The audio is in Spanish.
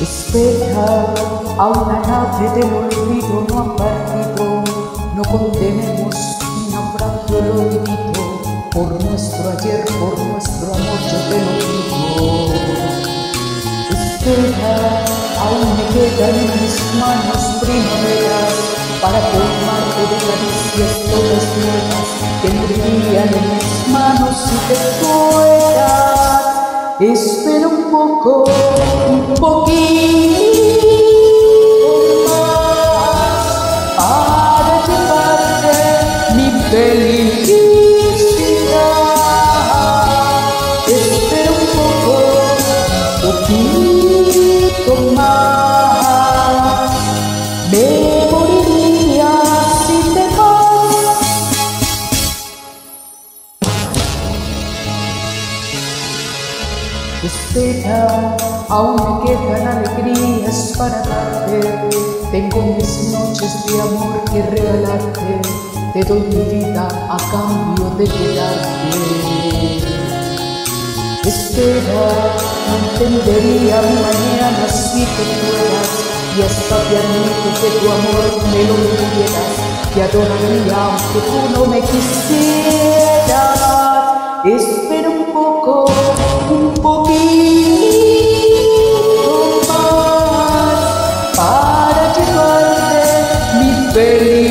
Espera, a una nave del olvido no ha partido, no condenemos un naufragio lo olvido, por nuestro ayer, por nuestro amor yo te lo digo. Espera, aún me quedan en mis manos primaveras para colmarte de caricias todas nuevas en mis manos si te fueras. Espera un poco, un poquito más para llevarte mi felicidad. Espera un poco, poquito más. Espera, aún me quedan alegrías para darte. Tengo mis noches de amor que regalarte. Te doy mi vida a cambio de quedarte. Espera, entendería mañana si te fueras y hasta te admito que tu amor me lo dieras. Te adoraría aunque tú no me quisieras. Espera llevarte